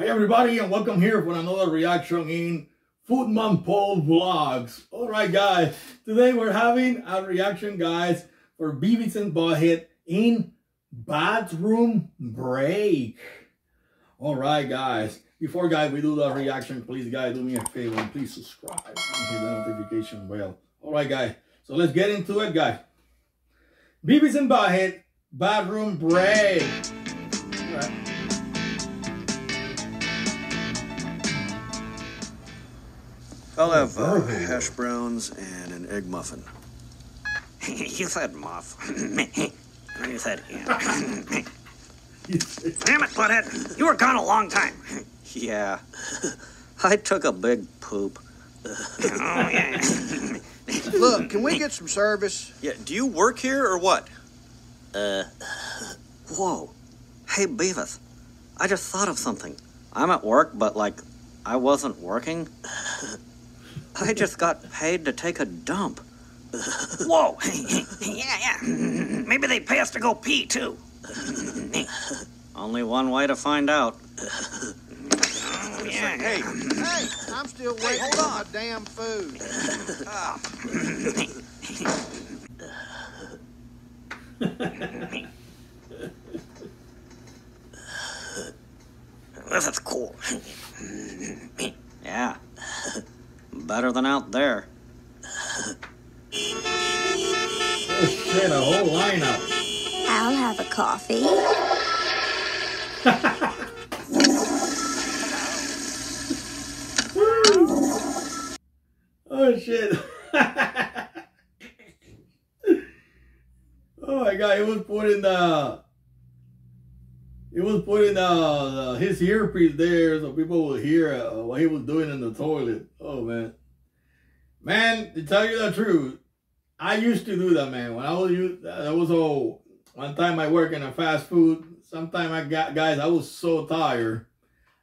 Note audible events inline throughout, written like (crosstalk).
Hi everybody and welcome here for another reaction in Foodman Paul Vlogs. Alright guys, today we're having a reaction guys for Beavis and Butthead in Bathroom Break. Alright guys, before guys we do the reaction, please guys do me a favor and please subscribe and hit the notification bell. Alright guys, so let's get into it guys. Beavis and Butthead, Bathroom Break. I'll have uh, hash browns and an egg muffin. (laughs) you said muff. (laughs) you said yeah. (laughs) Damn it, Butthead. You were gone a long time. Yeah. I took a big poop. oh, yeah. Look, can we get some service? Yeah, do you work here or what? Uh. Whoa. Hey, Beavis. I just thought of something. I'm at work, but like, I wasn't working. I just got paid to take a dump. (laughs) Whoa. (laughs) yeah, yeah. Maybe they pay us to go pee, too. (laughs) Only one way to find out. Oh, yeah. Hey, Hey, I'm still waiting hold for on. my damn food. This is cool. yeah. Better than out there. Oh shit, a whole lineup. I'll have a coffee. (laughs) Oh shit. (laughs) oh my god, he was putting the he was putting uh, the, his earpiece there so people would hear uh, what he was doing in the toilet. Oh man. Man, to tell you the truth, I used to do that, man. When I was you that was all one time I work in a fast food. Sometime I got guys, I was so tired.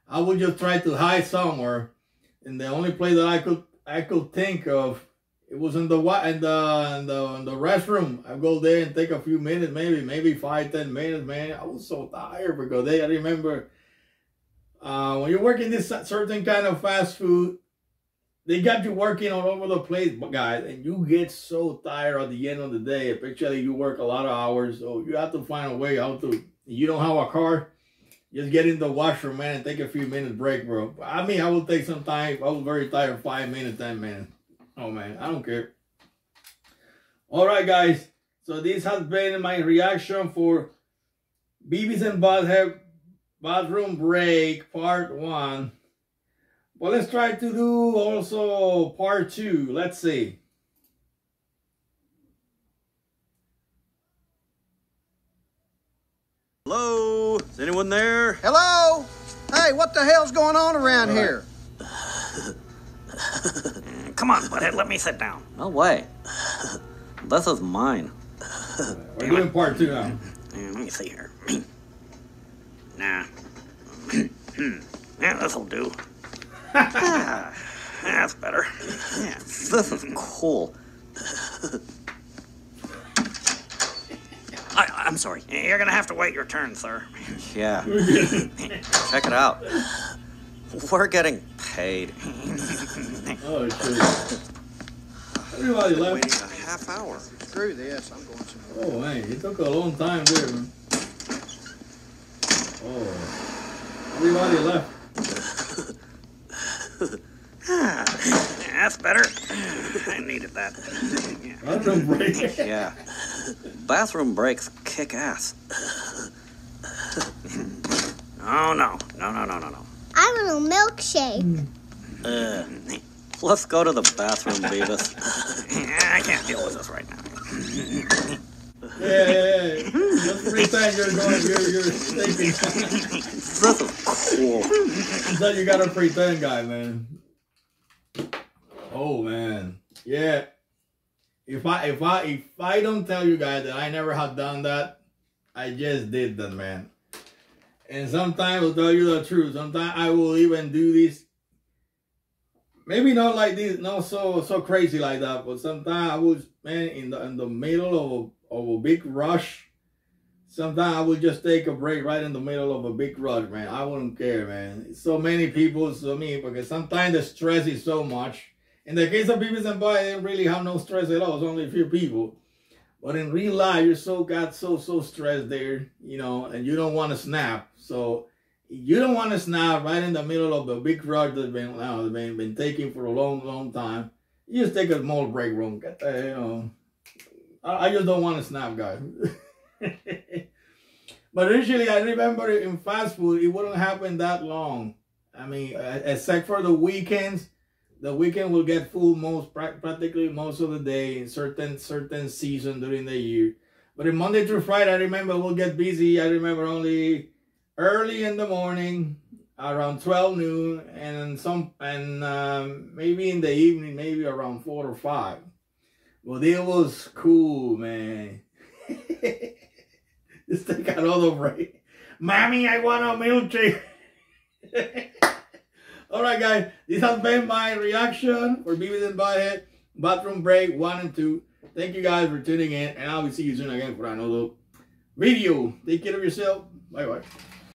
I would just try to hide somewhere. And the only place that I could I could think of it was in the in the in the in the restroom. I go there and take a few minutes, maybe maybe five ten minutes. Man, I was so tired because they I remember uh, when you're working this certain kind of fast food, they got you working all over the place, guys, and you get so tired at the end of the day. Especially you work a lot of hours, so you have to find a way how to. You don't have a car. Just get in the washroom, man, and take a few minutes break, bro. I mean, I will take some time. I was very tired, five minutes, ten minutes. Oh man, I don't care. All right, guys. So this has been my reaction for Beavis and Butthead Bathroom Break Part One. Well, let's try to do also Part Two. Let's see. Hello? Is anyone there? Hello? Hey, what the hell's going on around All right. here? (laughs) Come on, Butthead, let me sit down. No way. This is mine. We're doing Part Two now. Yeah, let me see here. (clears throat) nah. (clears throat) yeah, this'll do. Ah, (laughs) that's better. Yeah, this is cool. I, I'm sorry. You're gonna have to wait your turn, sir. Yeah. Check it out. We're getting paid. Oh shit! Everybody left. Waiting a half hour. Screw this, I'm going somewhere. Oh man, it took a long time there, man. Oh, everybody left. Ah, (laughs) that's better. I needed that. Yeah. Bathroom break. (laughs) Yeah. Bathroom breaks kick ass. Oh no, no, no, no, no, no. I want a milkshake. Uh, (laughs) let's go to the bathroom, Beavis. I can't deal with this right now. Yeah, yeah, yeah. Just pretend you're going, you're, you're thinking. This is cool. that you gotta pretend, guy, man. Oh man, yeah. If I if I if I don't tell you guys that I never have done that, I just did that, man. And sometimes I'll tell you the truth. Sometimes I will even do this. Maybe not like this, not so so crazy like that. But sometimes I was man in the in the middle of a, of a big rush. Sometimes I would just take a break right in the middle of a big rush, man. I wouldn't care, man. So many people, so me, because sometimes the stress is so much. In the case of Beavis and Boy, they really have no stress at all. It's only a few people. But in real life, you're so got so so stressed there, you know, and you don't want to snap. So you don't want to snap right in the middle of a big rush that's been uh, know, been been taking for a long long time. You just take a small break room. Get the, you know, I, I just don't want to snap, guys. (laughs) but usually, I remember in fast food, it wouldn't happen that long. I mean, except for the weekends, the weekend will get full most practically most of the day in certain certain season during the year. But in Monday through Friday, I remember we'll get busy. I remember only early in the morning, around 12 noon, and some and um, maybe in the evening, maybe around four or five. Well, it was cool, man. (laughs) this thing got all the right. Mommy, I want a milkshake. (laughs) all right, guys. This has been my reaction for Beavis and Butthead bathroom break one and two. Thank you guys for tuning in, and I will see you soon again for another video. Take care of yourself. Bye bye.